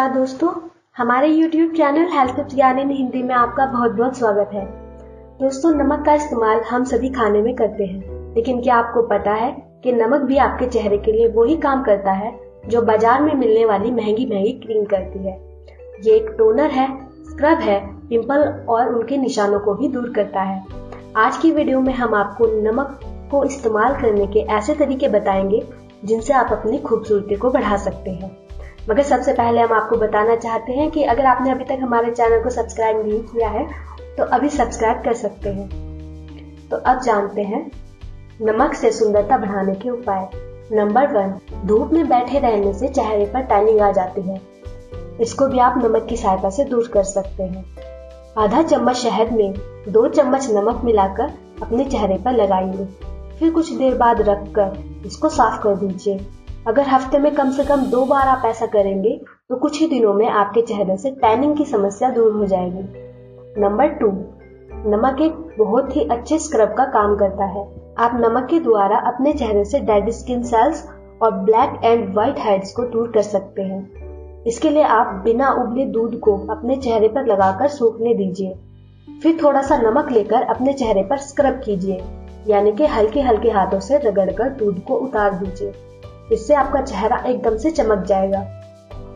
नमस्कार दोस्तों, हमारे YouTube चैनल हेल्थ टिप्स ज्ञान इन हिंदी में आपका बहुत बहुत स्वागत है। दोस्तों, नमक का इस्तेमाल हम सभी खाने में करते हैं, लेकिन क्या आपको पता है कि नमक भी आपके चेहरे के लिए वही काम करता है जो बाज़ार में मिलने वाली महँगी महँगी क्रीम करती है? ये एक टोनर है स्क्रब है पिंपल और उनके निशानों को भी दूर करता है। आज की वीडियो में हम आपको नमक को इस्तेमाल करने के ऐसे तरीके बताएँगे जिनसे आप अपनी खूबसूरती को बढ़ा सकते हैं। मगर सबसे पहले हम आपको बताना चाहते हैं कि अगर आपने अभी तक हमारे चैनल को सब्सक्राइब नहीं किया है तो अभी सब्सक्राइब कर सकते हैं। तो अब जानते हैं नमक से सुंदरता बढ़ाने के उपाय। नंबर वन, धूप में बैठे रहने से चेहरे पर टैनिंग आ जाती है। इसको भी आप नमक की सहायता से दूर कर सकते हैं। आधा चम्मच शहद में दो चम्मच नमक मिलाकर अपने चेहरे पर लगाइए। फिर कुछ देर बाद रखकर इसको साफ़ कर दीजिए। अगर हफ़्ते में कम से कम दो बार आप ऐसा करेंगे तो कुछ ही दिनों में आपके चेहरे से टैनिंग की समस्या दूर हो जाएगी। नंबर टू नमक एक बहुत ही अच्छे स्क्रब का काम करता है। आप नमक के द्वारा अपने चेहरे से डेड स्किन सेल्स और ब्लैक एंड व्हाइट हेड्स को दूर कर सकते हैं। इसके लिए आप बिना उबले दूध को अपने चेहरे पर लगाकर सूखने दीजिए। फिर थोड़ा सा नमक लेकर अपने चेहरे पर स्क्रब कीजिए, यानी कि हल्के हल्के हाथों से रगड़कर दूध को उतार दीजिए। इससे आपका चेहरा एकदम से चमक जाएगा।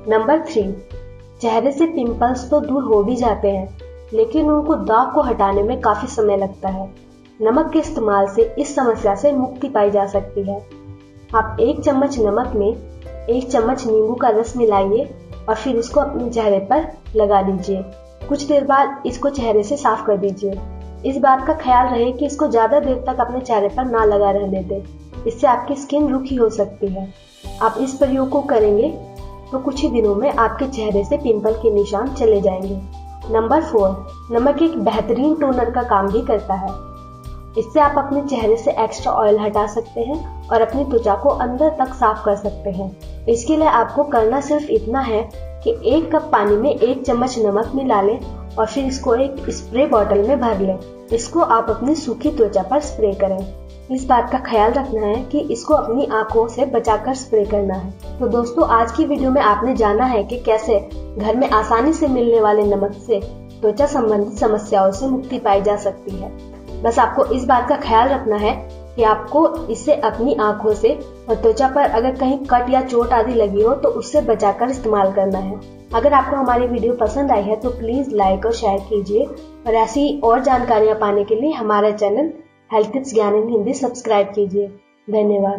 नंबर थ्री चेहरे से पिंपल्स तो दूर हो भी जाते हैं, लेकिन उनको दाग को हटाने में काफ़ी समय लगता है। नमक के इस्तेमाल से इस समस्या से मुक्ति पाई जा सकती है। आप एक चम्मच नमक में एक चम्मच नींबू का रस मिलाइए और फिर इसको अपने चेहरे पर लगा लीजिए कुछ देर बाद इसको चेहरे से साफ़ कर दीजिए। इस बात का ख्याल रहे कि इसको ज़्यादा देर तक अपने चेहरे पर ना लगा रहने दें। इससे आपकी स्किन रूखी हो सकती है। आप इस प्रयोग को करेंगे तो कुछ ही दिनों में आपके चेहरे से पिंपल के निशान चले जाएँगे। नंबर फोर, नमक एक बेहतरीन टोनर का काम भी करता है। इससे आप अपने चेहरे से एक्स्ट्रा ऑयल हटा सकते हैं और अपनी त्वचा को अंदर तक साफ़ कर सकते हैं। इसके लिए आपको करना सिर्फ़ इतना है कि एक कप पानी में एक चम्मच नमक मिला लें और फिर इसको एक स्प्रे बॉटल में भर लें। इसको आप अपनी सूखी त्वचा पर स्प्रे करें। इस बात का ख्याल रखना है कि इसको अपनी आँखों से बचाकर स्प्रे करना है। तो दोस्तों, आज की वीडियो में आपने जाना है कि कैसे घर में आसानी से मिलने वाले नमक से त्वचा संबंधित समस्याओं से मुक्ति पाई जा सकती है। बस आपको इस बात का ख्याल रखना है कि आपको इसे अपनी आँखों से और त्वचा पर अगर कहीं कट या चोट आदि लगी हो तो उससे बचाकर इस्तेमाल करना है। अगर आपको हमारी वीडियो पसंद आई है तो प्लीज़ लाइक और शेयर कीजिए। और ऐसी और जानकारियाँ पाने के लिए हमारा चैनल हेल्थ टिप्स ज्ञान इन हिंदी सब्सक्राइब कीजिए। धन्यवाद।